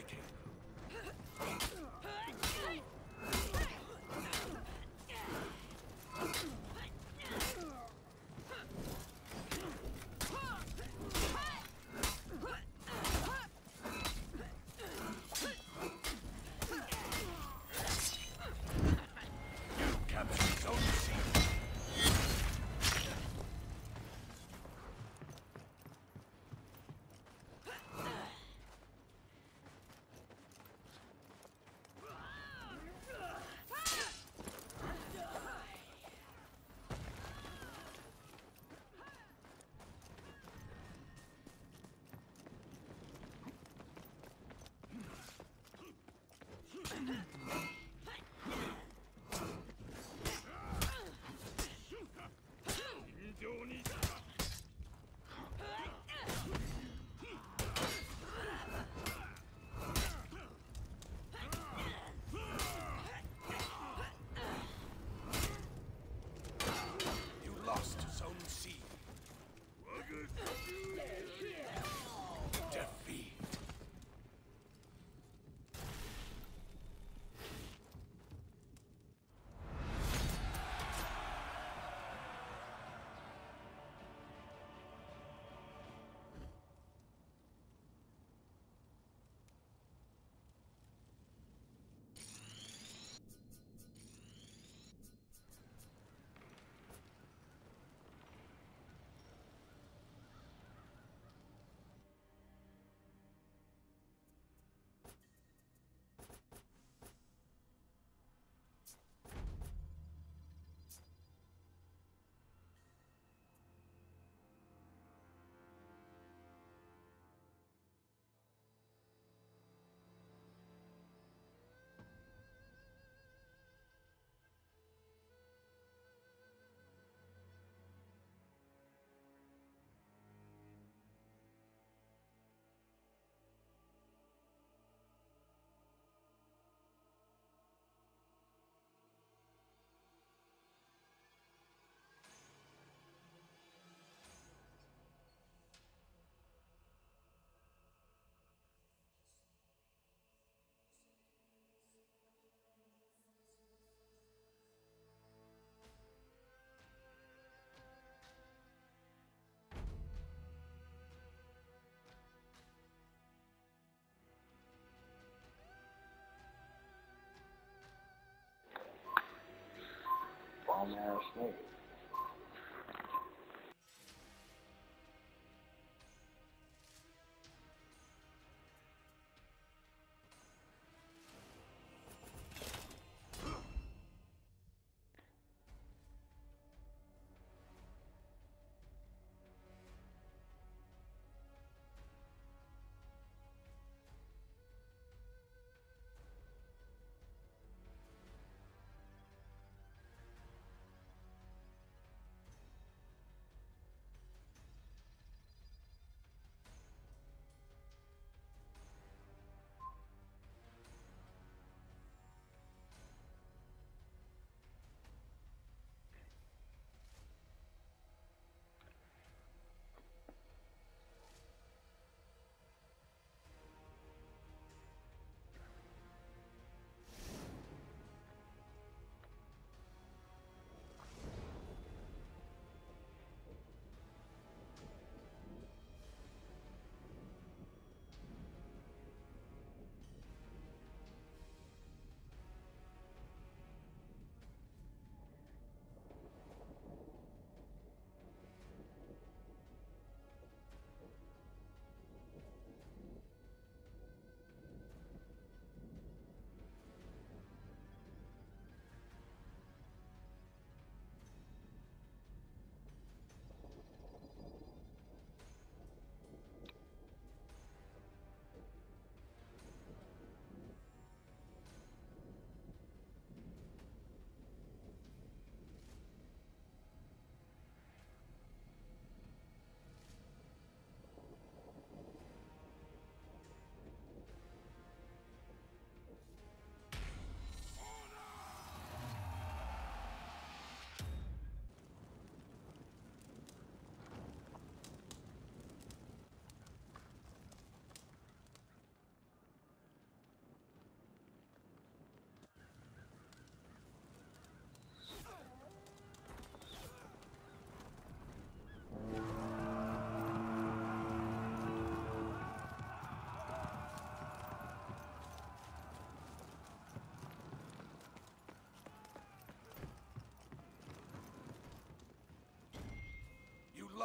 breaking. Bomb ass nigga.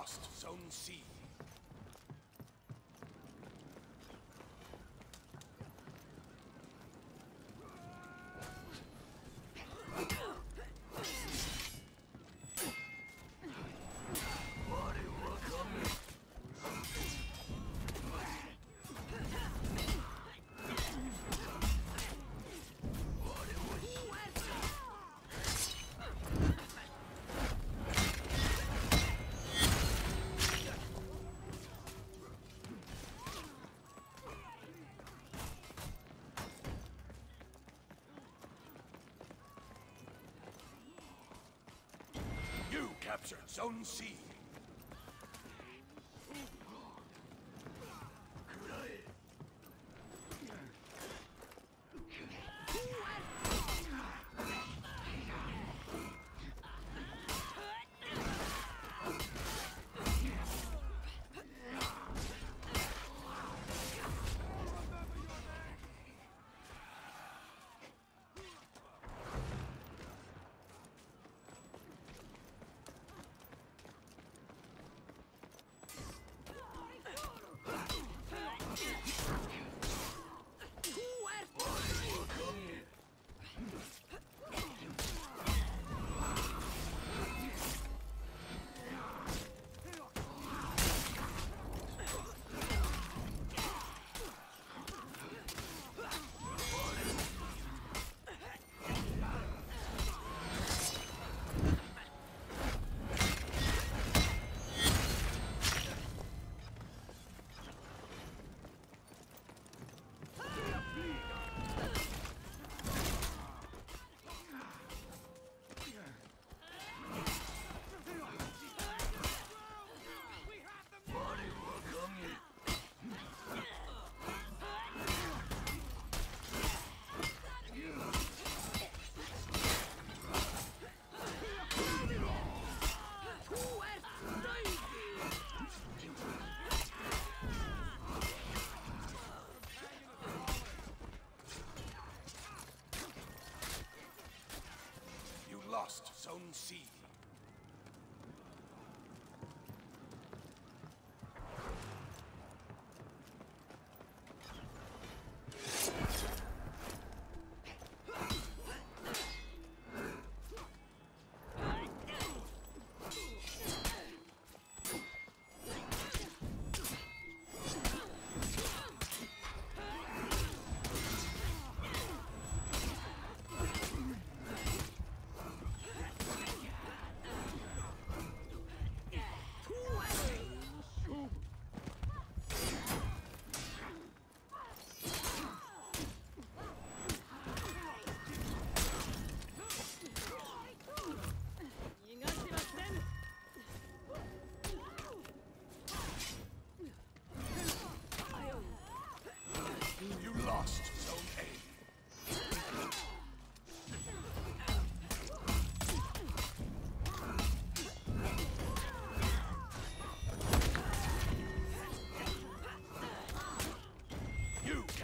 Lost Zone C. captured Zone C.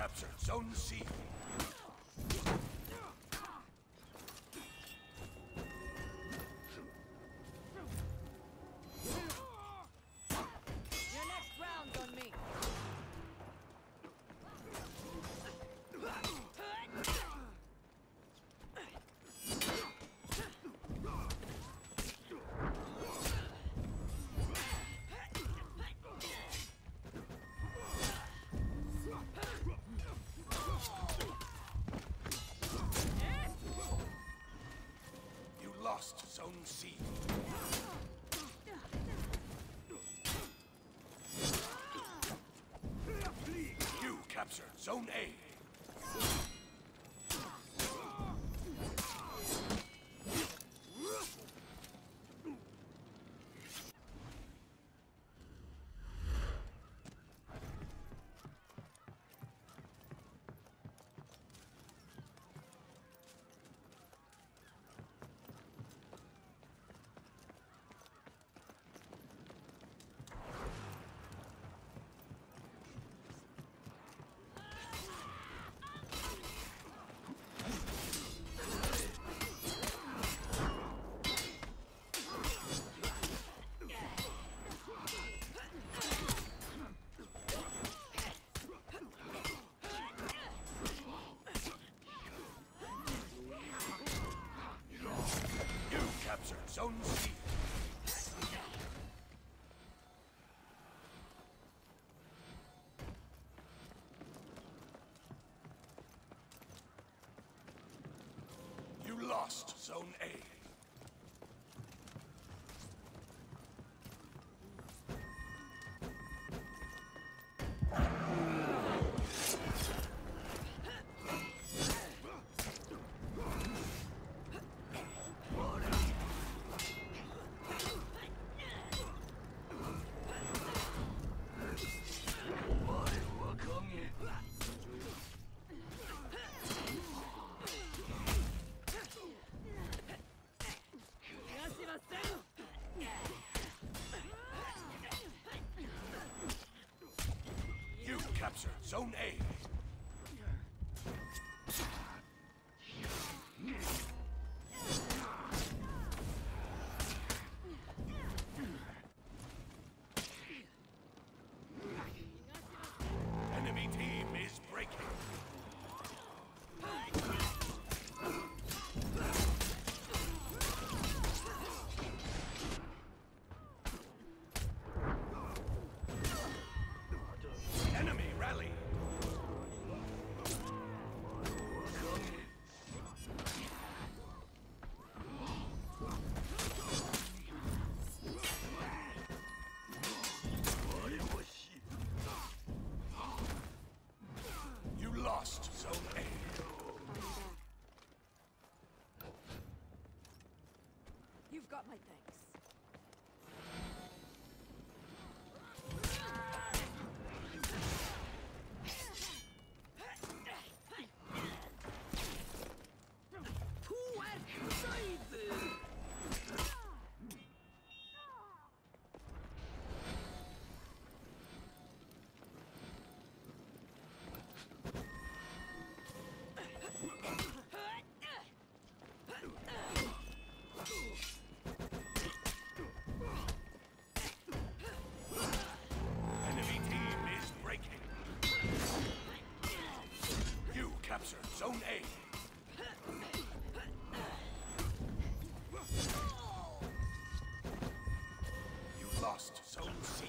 captured Zone C. Zone A. lost Zone A. captured Zone got my thanks. Zone A. You lost Zone C.